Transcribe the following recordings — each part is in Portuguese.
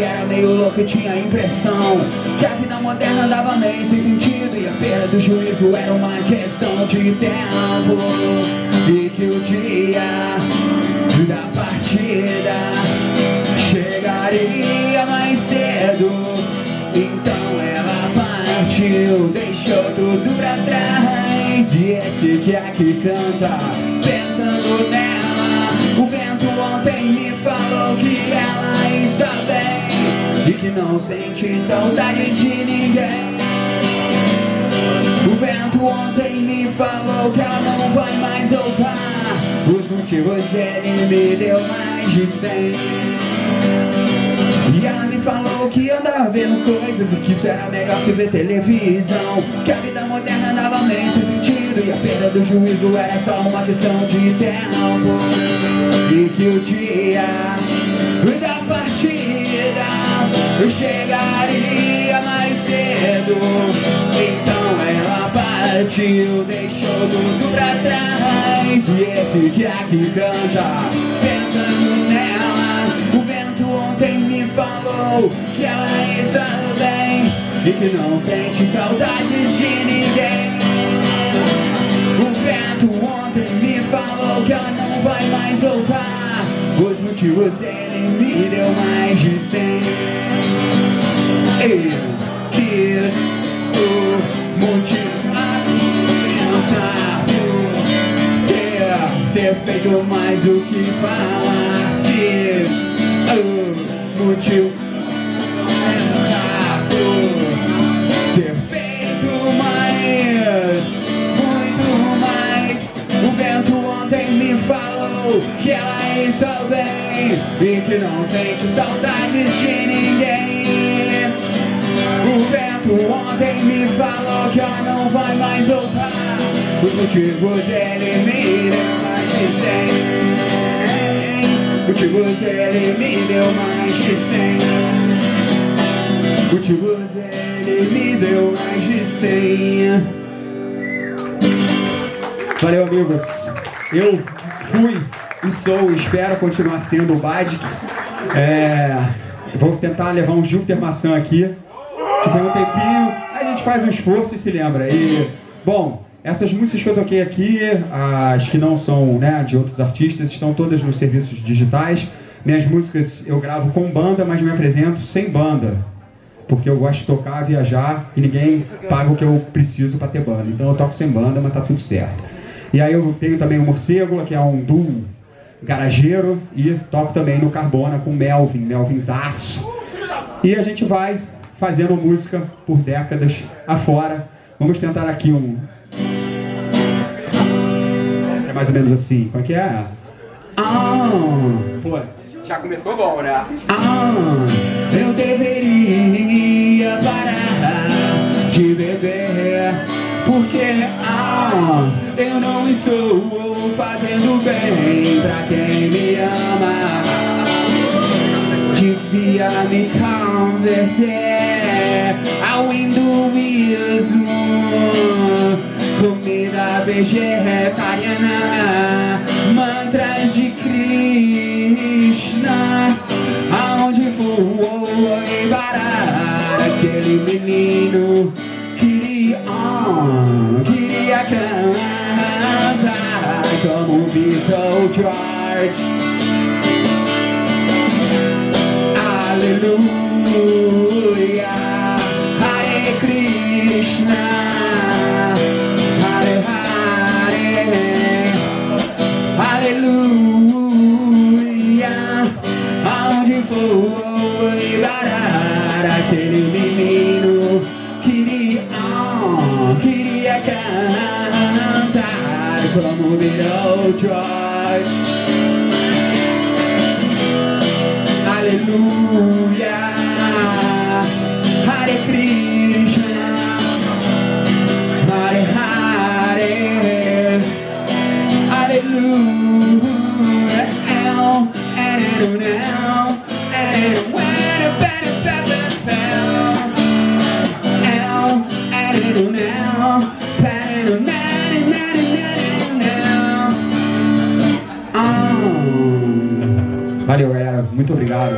ele era meio louco e tinha a impressão Que a vida moderna andava meio sem sentido E a perda do juízo era uma questão de tempo. E que o dia da partida Chegaria mais cedo. Então ela partiu Deixou tudo pra trás. E esse que é que canta Pensando que ela está bem E que não sente saudade de ninguém. O vento ontem me falou que ela não vai mais voltar. Os motivos ele me deu mais de cem. E ela me falou que andava vendo coisas E que isso era melhor que ver televisão. Que a vida moderna andava meio sem sentido E a perda do juízo era só uma questão de tempo E que o dia Chegaria mais cedo Então ela partiu Deixou tudo pra trás. E esse que aqui canta Pensando nela O vento ontem me falou Que ela está bem E que não sente saudades de ninguém. O vento ontem me falou Que ela não vai mais voltar Os motivos ele me deu mais de cem Eu o motivo a pensar ter, ter feito mais o que falar. Quis o motivo ter feito mais, muito mais. O vento ontem me falou que ela está bem. E que não sente saudades de ninguém falou que ela não vai mais voltar. Os motivos ele me deu mais de cem. Motivos ele me deu mais de cem. Motivos ele me deu mais de cem. Valeu amigos. Eu fui e sou espero continuar sendo o Badic. É, Vou tentar levar um Júpiter maçã aqui Que tem um tempinho Faz um esforço e se lembra e, Bom, essas músicas que eu toquei aqui As que não são né, de outros artistas Estão todas nos serviços digitais Minhas músicas eu gravo com banda Mas me apresento sem banda porque eu gosto de tocar, viajar e ninguém paga o que eu preciso para ter banda. Então eu toco sem banda, mas tá tudo certo. E aí eu tenho também o Morcego, que é um duo garageiro, e toco também no Carbona com Melvin, Melvin Zaço. E a gente vai fazendo música por décadas afora. Vamos tentar aqui um. É mais ou menos assim. Como é que é? Ah, pô, Já começou bom, né? ah, eu deveria parar de beber Porque ah, eu não estou fazendo bem pra quem me ama Devia me converter ao hinduísmo. Comida vegetariana Mantras de Krishna. Aonde e parar Aquele menino Queria, queria cantar Como Beetlejuice Aleluia, queria cantar como Beetlejuice. Aleluia, Hare Valeu, galera. Muito obrigado.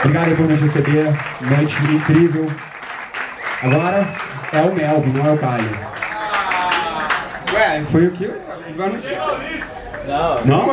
Obrigado por nos receber. Noite incrível. Agora é o Melvin, não é o Caio. Ué, foi o que? Anunciar. Não. Não?